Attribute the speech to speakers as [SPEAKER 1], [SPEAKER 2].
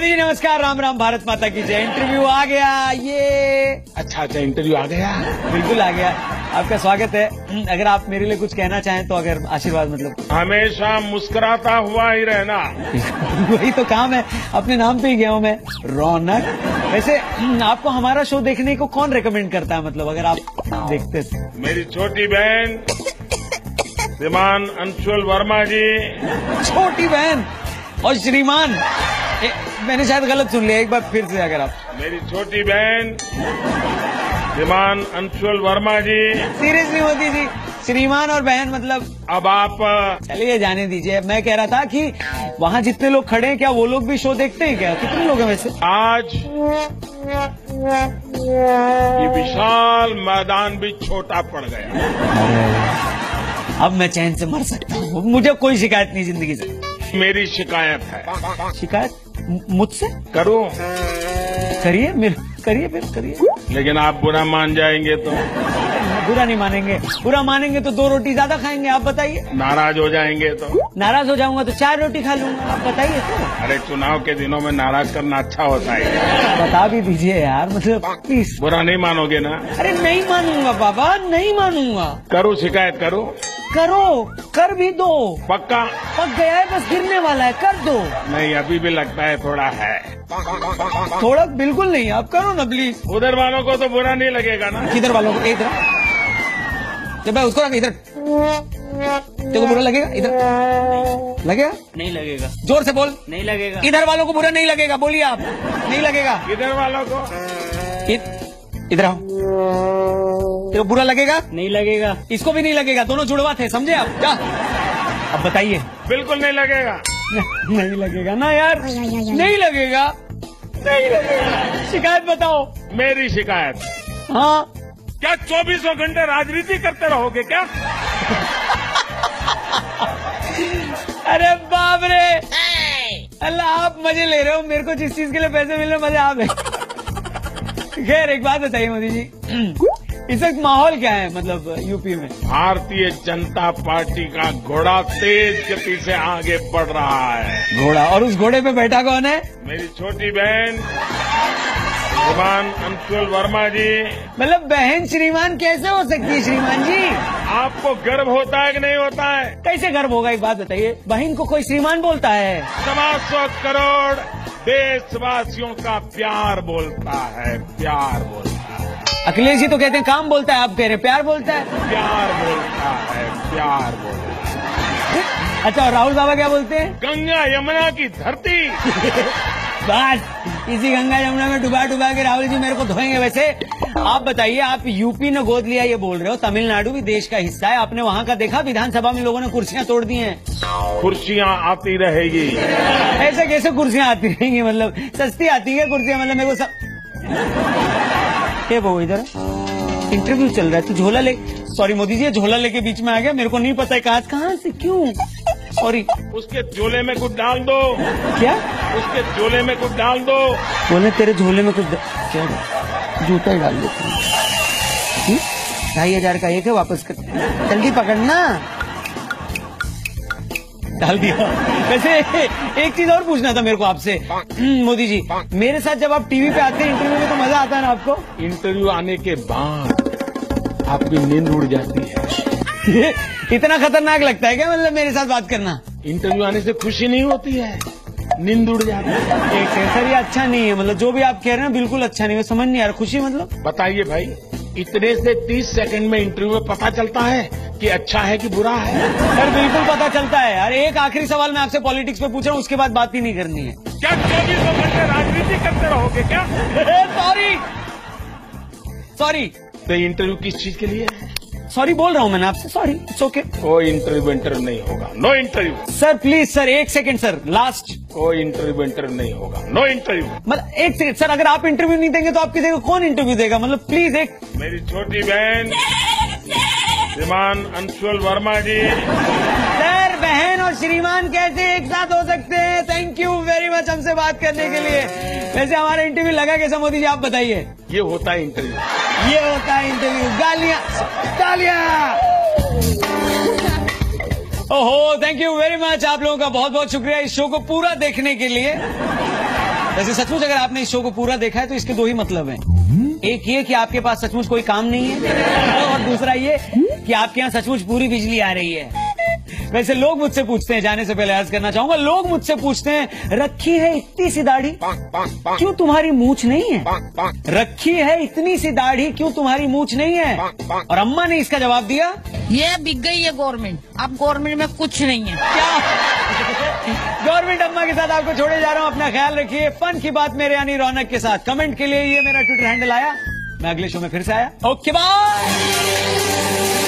[SPEAKER 1] मोदी जी नमस्कार राम राम भारत माता की जय। इंटरव्यू आ गया ये।
[SPEAKER 2] अच्छा अच्छा इंटरव्यू आ गया।
[SPEAKER 1] बिल्कुल आ गया। आपका स्वागत है। अगर आप मेरे लिए कुछ कहना चाहें तो अगर आशीर्वाद मतलब।
[SPEAKER 2] हमेशा मुस्कुराता हुआ ही रहना।
[SPEAKER 1] वही तो काम है। अपने नाम पे ही गया हूँ मैं। रौनक। वैसे आपको हमारा शो देखने को कौन रेकमेंड करता है? मतलब अगर आप देखते थे
[SPEAKER 2] मेरी छोटी बहन श्रीमान अंशुल वर्मा जी।
[SPEAKER 1] छोटी बहन और श्रीमान। मैंने शायद गलत सुन लिया एक बार फिर से अगर आप।
[SPEAKER 2] मेरी छोटी बहन श्रीमान अंशुल वर्मा जी।
[SPEAKER 1] सीरियसली मोदी जी श्रीमान और बहन मतलब
[SPEAKER 2] अब आप
[SPEAKER 1] चलिए जाने दीजिए। मैं कह रहा था कि वहाँ जितने लोग खड़े हैं क्या वो लोग भी शो देखते हैं क्या? कितने लोग हैं वैसे?
[SPEAKER 2] आज ये विशाल मैदान भी छोटा पड़ गया।
[SPEAKER 1] अब मैं चैन से मर सकता हूँ। मुझे कोई शिकायत नहीं ज़िंदगी से।
[SPEAKER 2] मेरी शिकायत है।
[SPEAKER 1] शिकायत? मुझसे?
[SPEAKER 2] करूँ।
[SPEAKER 1] करिए मेरे करिए फिर करिए।
[SPEAKER 2] लेकिन आप बुरा मान जाएँगे तो।
[SPEAKER 1] बुरा नहीं मानेंगे। बुरा मानेंगे तो दो रोटी ज़्यादा खाएँगे आप बताइए।
[SPEAKER 2] नाराज़ हो जाएँगे तो।
[SPEAKER 1] नाराज़ हो जाऊँगा तो चार रोटी खा लूँगा आप बताइए। तो
[SPEAKER 2] अरे चुनाव के दिनों में नाराज़ करना अच्छा होता है।
[SPEAKER 1] बता भी दीजिए यार मतलब प्लीज़
[SPEAKER 2] बुरा नहीं मानोगे ना?
[SPEAKER 1] अरे नहीं मानूँगा बाबा नहीं मानूँगा।
[SPEAKER 2] करूँ शिकायत करूँ?
[SPEAKER 1] करो कर भी दो।
[SPEAKER 2] पक्का?
[SPEAKER 1] पक गया है बस गिरने वाला है कर दो।
[SPEAKER 2] नहीं अभी भी लगता है थोड़ा है।
[SPEAKER 1] थोड़ा बिल्कुल नहीं आप करो ना प्लीज़
[SPEAKER 2] उधर वालों को तो बुरा नहीं लगेगा ना?
[SPEAKER 1] किधर वालों को? इधर। जब मैं उसको इधर। तेरे को बुरा लगेगा? इधर। लगेगा?
[SPEAKER 3] नहीं लगेगा।
[SPEAKER 1] ज़ोर से बोल।
[SPEAKER 3] नहीं लगेगा।
[SPEAKER 1] इधर वालों को बुरा नहीं लगेगा बोलिए आप। नहीं लगेगा।
[SPEAKER 2] इधर वालों को?
[SPEAKER 1] इधर आओ। तेरे बुरा लगेगा?
[SPEAKER 3] नहीं लगेगा।
[SPEAKER 1] इसको भी नहीं लगेगा। दोनों जुड़वा थे समझे आप? क्या अब बताइए।
[SPEAKER 2] बिल्कुल नहीं लगेगा।
[SPEAKER 1] नहीं लगेगा ना यार। नहीं लगेगा। नहीं लगेगा। शिकायत बताओ।
[SPEAKER 2] मेरी शिकायत।
[SPEAKER 1] हाँ।
[SPEAKER 2] क्या चौबीसों घंटे राजनीति करते रहोगे क्या?
[SPEAKER 1] अरे बाप रे। अल्लाह आप मज़े ले रहे हो। मेरे को जिस चीज़ के लिए पैसे मिल रहे हैं, मज़े आप खैर एक बात बताइए मोदी जी। इस वक्त माहौल क्या है मतलब यूपी में?
[SPEAKER 2] भारतीय जनता पार्टी का घोड़ा तेज गति से आगे बढ़ रहा है।
[SPEAKER 1] घोड़ा। और उस घोड़े पे बैठा कौन है?
[SPEAKER 2] मेरी छोटी बहन श्रीमान अंशुल वर्मा जी।
[SPEAKER 1] मतलब बहन श्रीमान कैसे हो सकती है श्रीमान जी?
[SPEAKER 2] आपको गर्व होता है कि नहीं होता है?
[SPEAKER 1] कैसे गर्व होगा एक बात बताइए। बहन को कोई श्रीमान बोलता है?
[SPEAKER 2] सवा सौ करोड़ देशवासियों का प्यार बोलता है प्यार बोलता है।
[SPEAKER 1] अखिलेश जी तो कहते हैं काम बोलता है आप कह रहे हैं प्यार बोलता है।
[SPEAKER 2] प्यार बोलता है प्यार बोलता है।
[SPEAKER 1] अच्छा और राहुल बाबा क्या बोलते हैं?
[SPEAKER 2] गंगा यमुना की धरती।
[SPEAKER 1] बस इसी गंगा यमुना में डुबा डुबा के राहुल जी मेरे को धोएँगे वैसे। आप बताइए आप यूपी ने गोद लिया ये बोल रहे हो तमिलनाडु भी देश का हिस्सा है आपने वहाँ का देखा विधानसभा में लोगों ने कुर्सियाँ तोड़ दी हैं।
[SPEAKER 2] कुर्सियाँ आती रहेगी।
[SPEAKER 1] ऐसे कैसे कुर्सियाँ आती रहेंगी मतलब सस्ती आती है कुर्सियाँ मतलब मेरे को सब ये वो इधर। इंटरव्यू चल रहा है तू झोला ले। सॉरी मोदी जी झोला लेके बीच में आ गया मेरे को नहीं पता है कहा कहाँ से क्यों। सॉरी
[SPEAKER 2] उसके झोले में कुछ डाल दो।
[SPEAKER 1] क्या?
[SPEAKER 2] उसके झोले में कुछ डाल दो।
[SPEAKER 1] बोले तेरे झोले में कुछ क्या? जूता ही डाल देते हम्म? ढाई हज़ार का एक है वापस कर। जल्दी पकड़ना। डाल दिया। वैसे एक चीज़ और पूछना था मेरे को आपसे। हम्म, मोदी जी मेरे साथ जब आप टीवी पे आते हैं इंटरव्यू में तो मज़ा आता है ना आपको?
[SPEAKER 2] इंटरव्यू आने के बाद आपकी नींद उड़ जाती है।
[SPEAKER 1] इतना खतरनाक लगता है क्या मतलब मेरे साथ बात करना?
[SPEAKER 2] इंटरव्यू आने से खुशी नहीं होती है नींद उड़ जाती है।
[SPEAKER 1] एक है सर ये अच्छा नहीं है मतलब जो भी आप कह रहे हैं बिल्कुल अच्छा नहीं है। समझ नहीं आ रहा खुशी मतलब?
[SPEAKER 2] बताइए भाई इतने से तीस सेकंड में इंटरव्यू में पता चलता है कि अच्छा है कि बुरा है?
[SPEAKER 1] सर बिल्कुल पता चलता है यार। एक आखिरी सवाल मैं आपसे पॉलिटिक्स पे पूछ रहा हूँ उसके बाद बात ही नहीं करनी है।
[SPEAKER 2] क्या चौबीसों घंटे राजनीति करते रहोगे क्या?
[SPEAKER 1] सॉरी सॉरी
[SPEAKER 2] तो इंटरव्यू किस चीज़ के लिए? है
[SPEAKER 1] सॉरी बोल रहा हूँ मैंने आपसे। सॉरी इट्स ओके
[SPEAKER 2] कोई इंटरव्यू इंटरव्यू नहीं होगा। No interview
[SPEAKER 1] sir please sir एक सेकंड सर लास्ट
[SPEAKER 2] कोई इंटरव्यू इंटरव्यू नहीं होगा। नो इंटरव्यू
[SPEAKER 1] मतलब एक सेकंड सर अगर आप इंटरव्यू नहीं देंगे तो आप आपकी जगह कौन इंटरव्यू देगा? मतलब प्लीज़ एक
[SPEAKER 2] मेरी छोटी बहन श्रीमान अंशुल वर्मा जी।
[SPEAKER 1] सर बहन और श्रीमान कैसे एक साथ हो सकते हैं? थैंक यू वेरी मच हमसे बात करने के लिए। वैसे हमारा इंटरव्यू लगा कैसा मोदी जी आप बताइए।
[SPEAKER 2] ये होता है इंटरव्यू
[SPEAKER 1] ये होता है इंटरव्यू गालियाँ तालियाँ ओहो थैंक यू वेरी मच आप लोगों का बहुत बहुत शुक्रिया इस शो को पूरा देखने के लिए। वैसे सचमुच अगर आपने इस शो को पूरा देखा है तो इसके दो ही मतलब हैं। एक ये कि आपके पास सचमुच कोई काम नहीं है और दूसरा ये कि आपके यहाँ सचमुच पूरी बिजली आ रही है। वैसे लोग मुझसे पूछते हैं जाने से पहले अर्ज़ करना चाहूँगा लोग मुझसे पूछते हैं रखी है इतनी सी दाढ़ी? क्यों तुम्हारी मूछ नहीं है? रखी है इतनी सी दाढ़ी क्यों तुम्हारी मूछ नहीं है? और अम्मा ने इसका जवाब दिया
[SPEAKER 3] ये बिक गई है गवर्नमेंट। अब गवर्नमेंट में कुछ नहीं है।
[SPEAKER 1] क्या? गवर्नमेंट अम्मा के साथ आपको छोड़े जा रहा हूँ अपना ख्याल रखिए। फन की बात मेरे यानी रौनक के साथ। कमेंट के लिए ये मेरा ट्विटर हैंडल आया। मैं अगले शो में फिर से आया। Okay bye